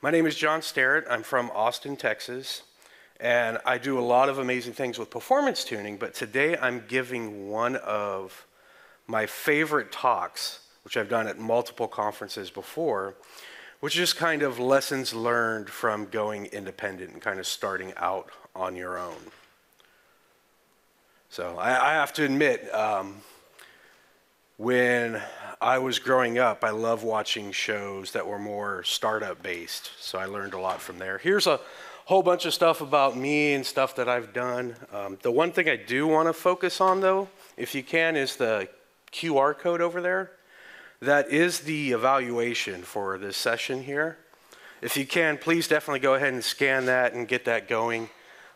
My name is John Sterrett. I'm from Austin, Texas, and I do a lot of amazing things with performance tuning, but today I'm giving one of my favorite talks, which I've done at multiple conferences before, which is kind of lessons learned from going independent and kind of starting out on your own. So I, I have to admit, um, when I was growing up, I love watching shows that were more startup based. So I learned a lot from there. Here's a whole bunch of stuff about me and stuff that I've done. Um, the one thing I do want to focus on, though, if you can, is the QR code over there. That is the evaluation for this session here. If you can, please definitely go ahead and scan that and get that going.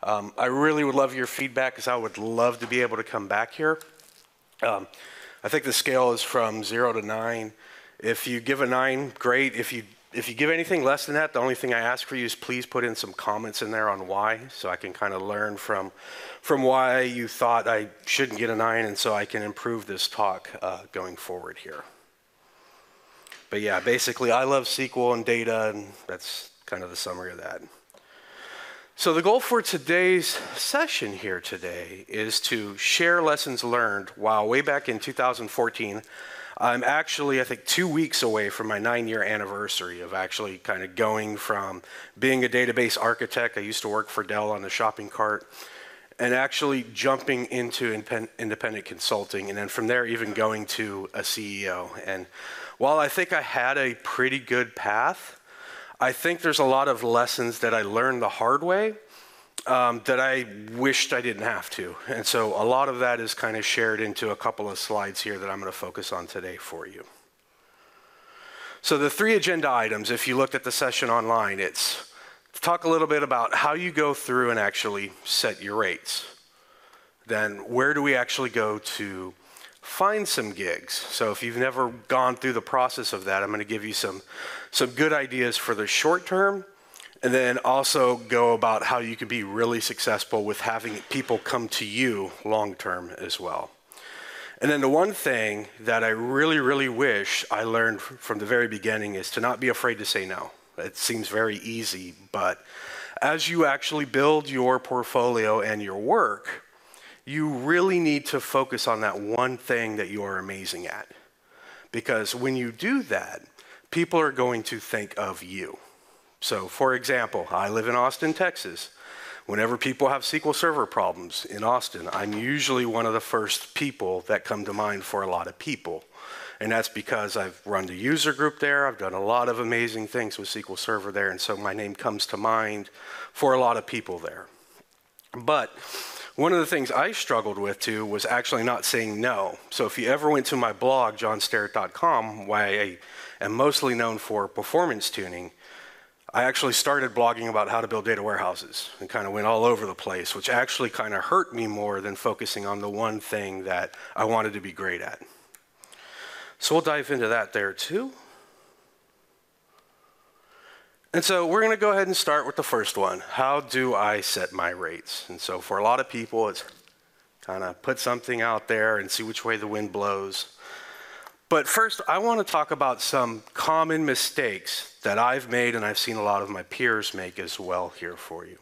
Um, I really would love your feedback because I would love to be able to come back here. Um, I think the scale is from zero to nine. If you give a nine, great. If you if you give anything less than that, the only thing I ask for you is please put in some comments in there on why, so I can kind of learn from from why you thought I shouldn't get a nine, and so I can improve this talk uh, going forward here. But yeah, basically, I love SQL and data, and that's kind of the summary of that. So, the goal for today's session here today is to share lessons learned while way back in 2014. I'm actually, I think, two weeks away from my nine year anniversary of actually kind of going from being a database architect. I used to work for Dell on the shopping cart and actually jumping into independent consulting, and then from there, even going to a CEO. And while I think I had a pretty good path, I think there's a lot of lessons that I learned the hard way um, that I wished I didn't have to. And so a lot of that is kind of shared into a couple of slides here that I'm going to focus on today for you. So the three agenda items, if you looked at the session online, it's talk a little bit about how you go through and actually set your rates. Then where do we actually go to find some gigs. So if you've never gone through the process of that, I'm going to give you some, some good ideas for the short term, and then also go about how you can be really successful with having people come to you long term as well. And then the one thing that I really, really wish I learned from the very beginning is to not be afraid to say no. It seems very easy, but as you actually build your portfolio and your work, you really need to focus on that one thing that you are amazing at. Because when you do that, people are going to think of you. So, for example, I live in Austin, Texas. Whenever people have SQL Server problems in Austin, I'm usually one of the first people that come to mind for a lot of people. And that's because I've run the user group there. I've done a lot of amazing things with SQL Server there. And so my name comes to mind for a lot of people there. But one of the things I struggled with too was actually not saying no. So if you ever went to my blog, johnsterrett.com, why I am mostly known for performance tuning, I actually started blogging about how to build data warehouses and kind of went all over the place, which actually kind of hurt me more than focusing on the one thing that I wanted to be great at. So we'll dive into that there too. And so we're going to go ahead and start with the first one. How do I set my rates? And so for a lot of people, it's kind of put something out there and see which way the wind blows. But first, I want to talk about some common mistakes that I've made and I've seen a lot of my peers make as well here for you.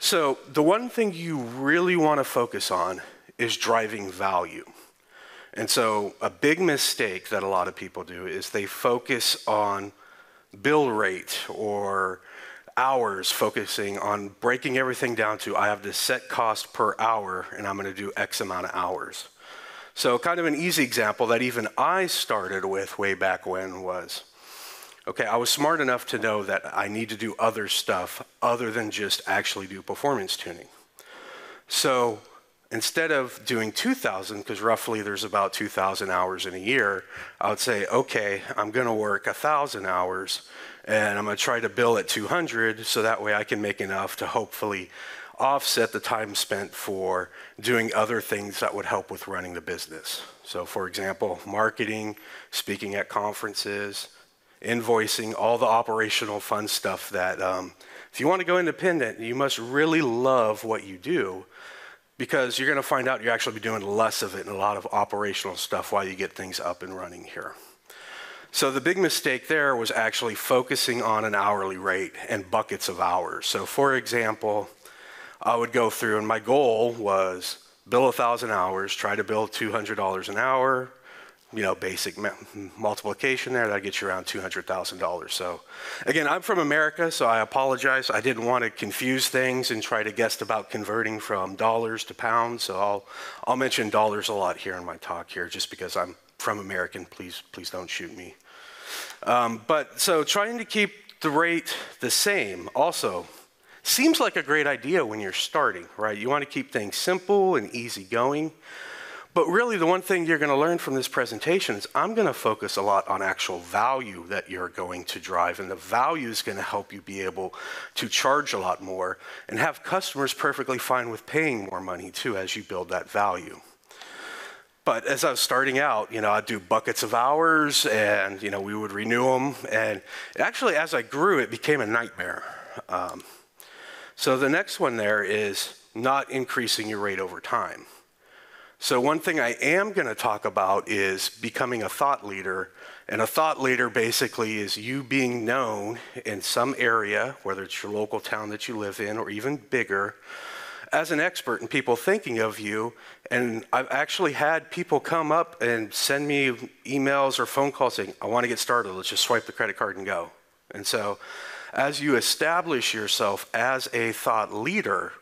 So, the one thing you really want to focus on is driving value. And so, a big mistake that a lot of people do is they focus on bill rate or hours focusing on breaking everything down to I have this set cost per hour and I'm going to do X amount of hours. So, kind of an easy example that even I started with way back when was okay, I was smart enough to know that I need to do other stuff other than just actually do performance tuning. So, instead of doing 2,000, because roughly there's about 2,000 hours in a year, I would say, okay, I'm going to work 1,000 hours and I'm going to try to bill at 200 so that way I can make enough to hopefully offset the time spent for doing other things that would help with running the business. So, for example, marketing, speaking at conferences, invoicing, all the operational fun stuff that um, if you want to go independent, you must really love what you do because you're going to find out you're actually be doing less of it and a lot of operational stuff while you get things up and running here. So the big mistake there was actually focusing on an hourly rate and buckets of hours. So for example, I would go through and my goal was bill a 1,000 hours, try to bill $200 an hour, you know, basic multiplication there, that gets you around $200,000. So again, I'm from America, so I apologize. I didn't want to confuse things and try to guess about converting from dollars to pounds. So I'll, I'll mention dollars a lot here in my talk here just because I'm from American. Please, please don't shoot me. Um, but so trying to keep the rate the same also seems like a great idea when you're starting, right? You want to keep things simple and easy going. But really, the one thing you're going to learn from this presentation is I'm going to focus a lot on actual value that you're going to drive, and the value is going to help you be able to charge a lot more and have customers perfectly fine with paying more money too as you build that value. But as I was starting out, you know, I'd do buckets of hours and, you know, we would renew them. And actually, as I grew, it became a nightmare. Um, so the next one there is not increasing your rate over time. So, one thing I am going to talk about is becoming a thought leader. And a thought leader basically is you being known in some area, whether it's your local town that you live in or even bigger, as an expert and people thinking of you. And I've actually had people come up and send me emails or phone calls saying, I want to get started. Let's just swipe the credit card and go. And so, as you establish yourself as a thought leader,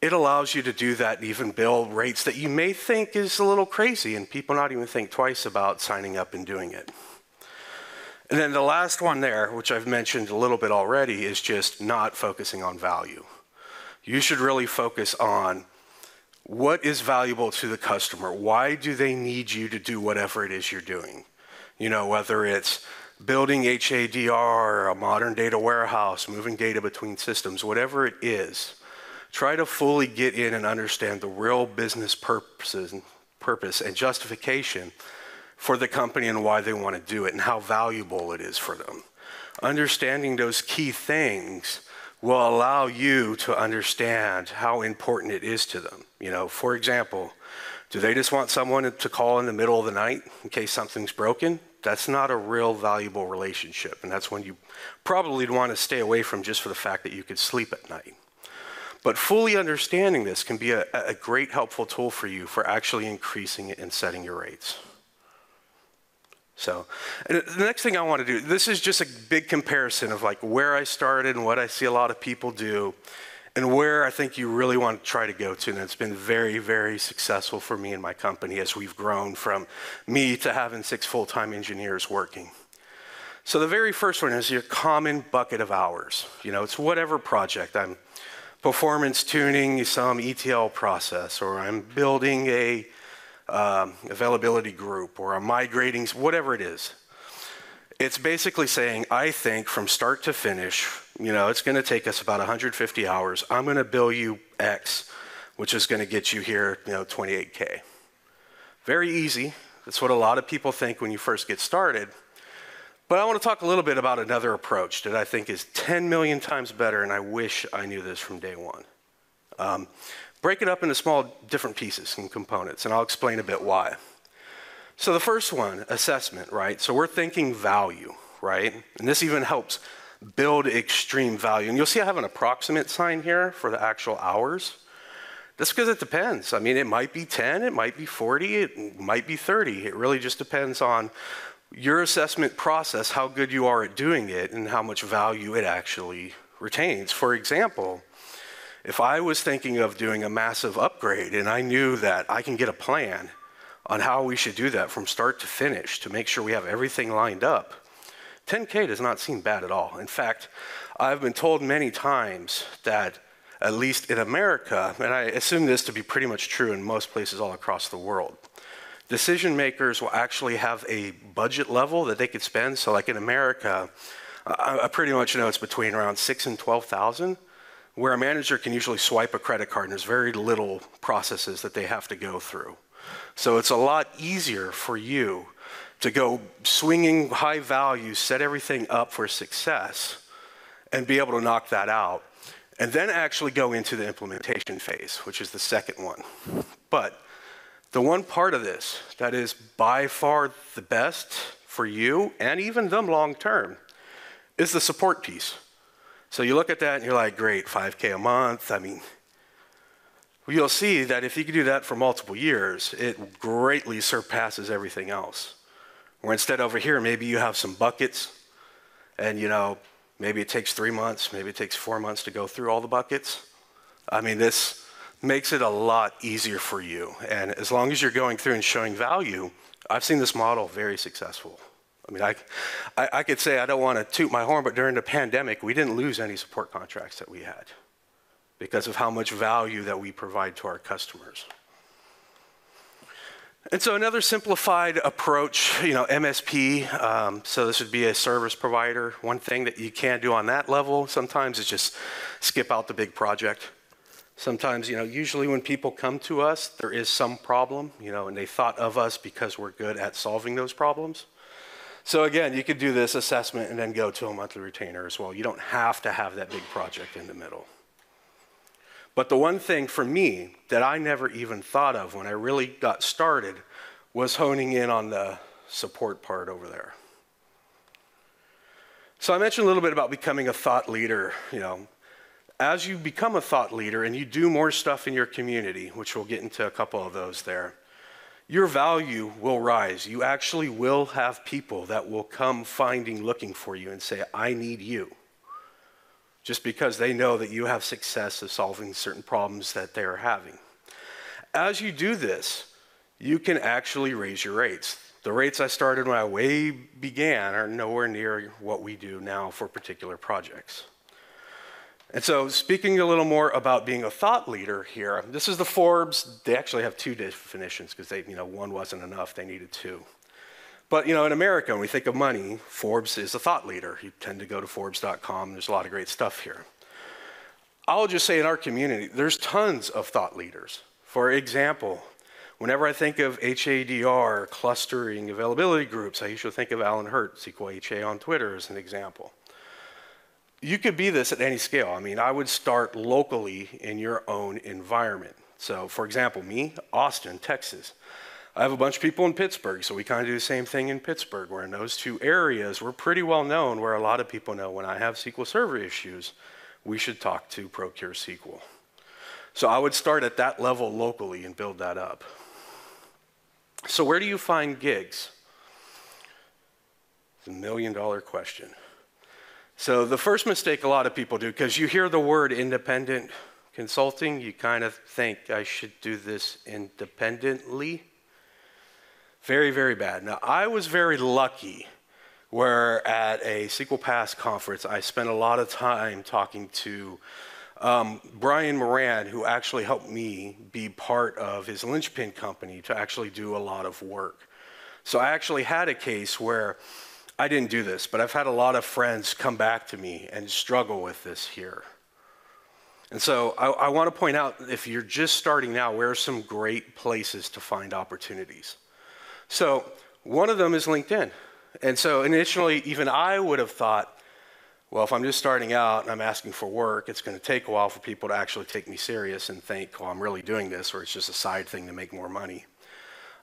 it allows you to do that and even bill rates that you may think is a little crazy and people not even think twice about signing up and doing it. And then the last one there, which I've mentioned a little bit already, is just not focusing on value. You should really focus on what is valuable to the customer. Why do they need you to do whatever it is you're doing? You know, whether it's building HADR, a modern data warehouse, moving data between systems, whatever it is try to fully get in and understand the real business purposes, purpose and justification for the company and why they want to do it and how valuable it is for them. Understanding those key things will allow you to understand how important it is to them. You know, for example, do they just want someone to call in the middle of the night in case something's broken? That's not a real valuable relationship, and that's when you probably want to stay away from just for the fact that you could sleep at night. But fully understanding this can be a, a great helpful tool for you for actually increasing and setting your rates. So, the next thing I want to do, this is just a big comparison of like where I started and what I see a lot of people do and where I think you really want to try to go to. And it's been very, very successful for me and my company as we've grown from me to having six full time engineers working. So, the very first one is your common bucket of hours. You know, it's whatever project. I'm performance tuning some ETL process, or I'm building a um, availability group, or I'm migrating, whatever it is. It's basically saying, I think from start to finish, you know, it's going to take us about 150 hours. I'm going to bill you X, which is going to get you here, you know, 28K. Very easy. That's what a lot of people think when you first get started. But I want to talk a little bit about another approach that I think is 10 million times better, and I wish I knew this from day one. Um, break it up into small, different pieces and components, and I'll explain a bit why. So, the first one, assessment, right? So, we're thinking value, right? And this even helps build extreme value. And you'll see I have an approximate sign here for the actual hours. That's because it depends. I mean, it might be 10, it might be 40, it might be 30. It really just depends on your assessment process, how good you are at doing it, and how much value it actually retains. For example, if I was thinking of doing a massive upgrade and I knew that I can get a plan on how we should do that from start to finish to make sure we have everything lined up, 10K does not seem bad at all. In fact, I've been told many times that, at least in America, and I assume this to be pretty much true in most places all across the world, decision makers will actually have a budget level that they could spend. So, like in America, I, I pretty much know it's between around six and twelve thousand, where a manager can usually swipe a credit card, and there's very little processes that they have to go through. So it's a lot easier for you to go swinging high value, set everything up for success, and be able to knock that out. And then actually go into the implementation phase, which is the second one. But the one part of this that is by far the best for you and even them long term is the support piece. So you look at that and you're like, great, 5K a month. I mean, you'll see that if you can do that for multiple years, it greatly surpasses everything else. Where instead over here, maybe you have some buckets and, you know, maybe it takes three months, maybe it takes four months to go through all the buckets. I mean, this makes it a lot easier for you. And as long as you're going through and showing value, I've seen this model very successful. I mean, I, I, I could say I don't want to toot my horn, but during the pandemic, we didn't lose any support contracts that we had because of how much value that we provide to our customers. And so another simplified approach, you know, MSP, um, so this would be a service provider. One thing that you can do on that level sometimes is just skip out the big project. Sometimes, you know, usually when people come to us, there is some problem, you know, and they thought of us because we're good at solving those problems. So again, you could do this assessment and then go to a monthly retainer as well. You don't have to have that big project in the middle. But the one thing for me that I never even thought of when I really got started was honing in on the support part over there. So I mentioned a little bit about becoming a thought leader, you know, as you become a thought leader and you do more stuff in your community, which we'll get into a couple of those there, your value will rise. You actually will have people that will come finding, looking for you and say, I need you just because they know that you have success of solving certain problems that they are having. As you do this, you can actually raise your rates. The rates I started when I way began are nowhere near what we do now for particular projects. And so, speaking a little more about being a thought leader here, this is the Forbes. They actually have two definitions because they, you know, one wasn't enough; they needed two. But you know, in America, when we think of money, Forbes is a thought leader. You tend to go to Forbes.com. There's a lot of great stuff here. I'll just say in our community, there's tons of thought leaders. For example, whenever I think of HADR, clustering, availability groups, I usually think of Allan Hirt, SQL HA on Twitter as an example. You could be this at any scale. I mean, I would start locally in your own environment. So, for example, me, Austin, Texas. I have a bunch of people in Pittsburgh, so we kind of do the same thing in Pittsburgh, where in those two areas, we're pretty well known, where a lot of people know when I have SQL Server issues, we should talk to Procure SQL. So I would start at that level locally and build that up. So, where do you find gigs? It's a million dollar question. So, the first mistake a lot of people do, because you hear the word independent consulting, you kind of think I should do this independently. Very, very bad. Now, I was very lucky where at a SQL Pass conference, I spent a lot of time talking to um, Brian Moran, who actually helped me be part of his linchpin company to actually do a lot of work. So I actually had a case where I didn't do this, but I've had a lot of friends come back to me and struggle with this here. And so I, I want to point out if you're just starting now, where are some great places to find opportunities? So one of them is LinkedIn. And so initially, even I would have thought, well, if I'm just starting out and I'm asking for work, it's going to take a while for people to actually take me serious and think, well, I'm really doing this, or it's just a side thing to make more money.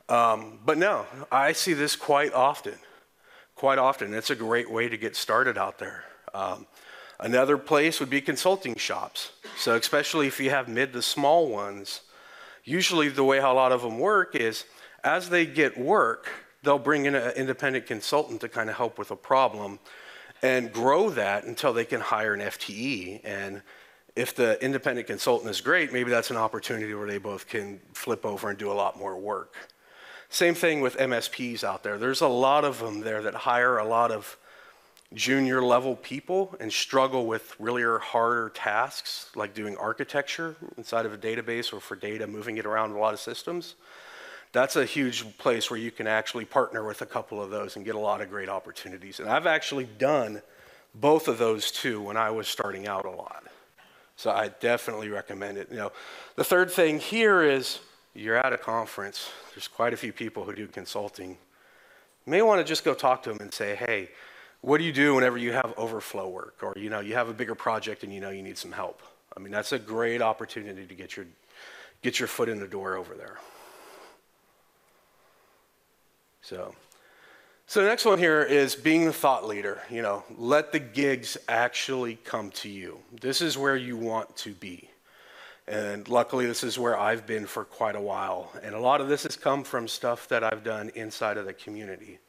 Um, but no, I see this quite often. Quite often. It's a great way to get started out there. Um, another place would be consulting shops. So, especially if you have mid to small ones, usually the way how a lot of them work is as they get work, they'll bring in an independent consultant to kind of help with a problem and grow that until they can hire an FTE. And if the independent consultant is great, maybe that's an opportunity where they both can flip over and do a lot more work. Same thing with MSPs out there. There's a lot of them there that hire a lot of junior level people and struggle with really harder tasks like doing architecture inside of a database or for data, moving it around a lot of systems that's a huge place where you can actually partner with a couple of those and get a lot of great opportunities. And I've actually done both of those too when I was starting out a lot. So I definitely recommend it. You know, the third thing here is you're at a conference. There's quite a few people who do consulting. You may want to just go talk to them and say, "Hey, what do you do whenever you have overflow work or you know, you have a bigger project and you know you need some help?" I mean, that's a great opportunity to get your get your foot in the door over there. So So the next one here is being the thought leader. You know, let the gigs actually come to you. This is where you want to be. And luckily, this is where I've been for quite a while. And a lot of this has come from stuff that I've done inside of the community.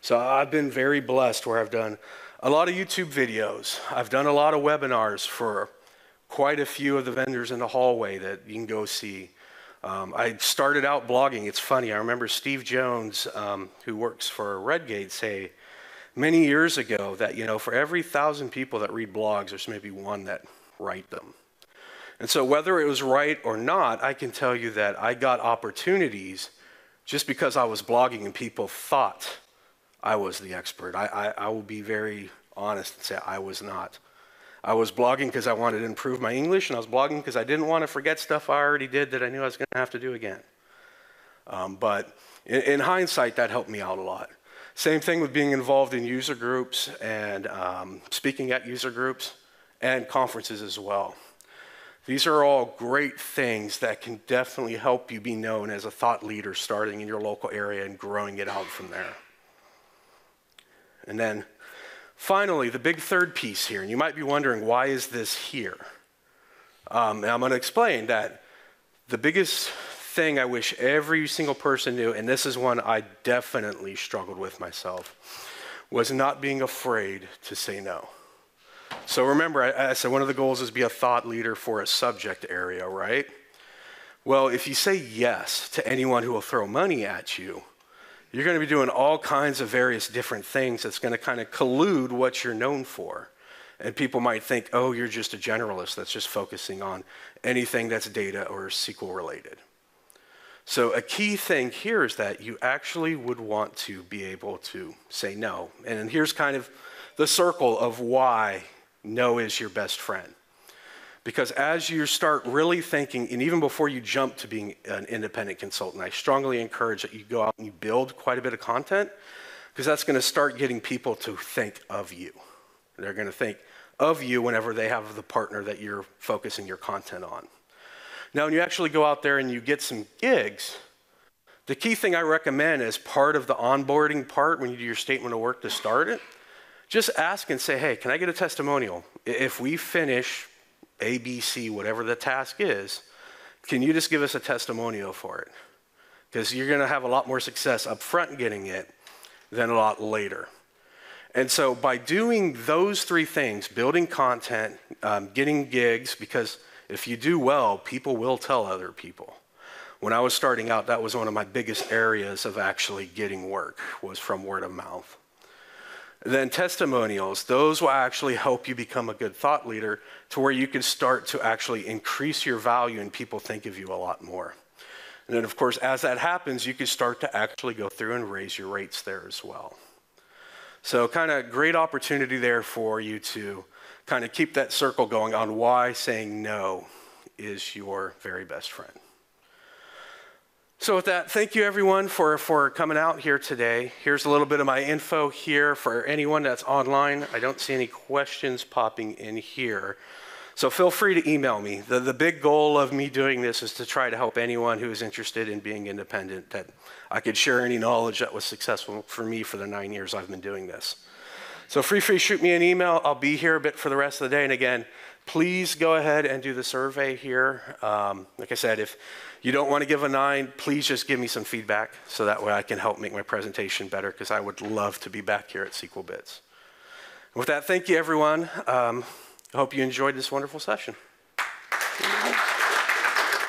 So I've been very blessed where I've done a lot of YouTube videos. I've done a lot of webinars for quite a few of the vendors in the hallway that you can go see. Um, I started out blogging. It's funny. I remember Steve Jones, um, who works for Redgate, say many years ago that you know for every thousand people that read blogs, there's maybe one that write them. And so whether it was right or not, I can tell you that I got opportunities just because I was blogging and people thought I was the expert. I, I, I will be very honest and say I was not. I was blogging because I wanted to improve my English, and I was blogging because I didn't want to forget stuff I already did that I knew I was going to have to do again. Um, but in, in, hindsight, that helped me out a lot. Same thing with being involved in user groups and um, speaking at user groups and conferences as well. These are all great things that can definitely help you be known as a thought leader starting in your local area and growing it out from there. And then Finally, the big third piece here, and you might be wondering, why is this here? Um, and I'm going to explain that the biggest thing I wish every single person knew, and this is one I definitely struggled with myself, was not being afraid to say no. So remember, I, I said one of the goals is be a thought leader for a subject area, right? Well, if you say yes to anyone who will throw money at you, you're going to be doing all kinds of various different things that's going to kind of collude what you're known for. And people might think, oh, you're just a generalist that's just focusing on anything that's data or SQL related. So, a key thing here is that you actually would want to be able to say no. And here's kind of the circle of why no is your best friend. Because as you start really thinking, and even before you jump to being an independent consultant, I strongly encourage that you go out and you build quite a bit of content, because that's going to start getting people to think of you. They're going to think of you whenever they have the partner that you're focusing your content on. Now, when you actually go out there and you get some gigs, the key thing I recommend as part of the onboarding part when you do your statement of work to start it, just ask and say, hey, can I get a testimonial? If we finish a, B, C, whatever the task is, can you just give us a testimonial for it? Because you're going to have a lot more success up front getting it than a lot later. And so by doing those three things, building content, um, getting gigs, because if you do well, people will tell other people. When I was starting out, that was one of my biggest areas of actually getting work was from word of mouth. Then testimonials, those will actually help you become a good thought leader to where you can start to actually increase your value and people think of you a lot more. And then, of course, as that happens, you can start to actually go through and raise your rates there as well. So, kind of great opportunity there for you to kind of keep that circle going on why saying no is your very best friend. So, with that, thank you everyone for, for coming out here today. Here's a little bit of my info here for anyone that's online. I don't see any questions popping in here. So, feel free to email me. The, the big goal of me doing this is to try to help anyone who is interested in being independent, that I could share any knowledge that was successful for me for the nine years I've been doing this. So, free free shoot me an email. I'll be here a bit for the rest of the day. And again, please go ahead and do the survey here. Um, like I said, if you don't want to give a nine, please just give me some feedback so that way I can help make my presentation better because I would love to be back here at SQL Bits. With that, thank you everyone. Um, I hope you enjoyed this wonderful session.